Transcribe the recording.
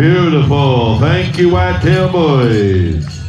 Beautiful. Thank you, White Tail Boys.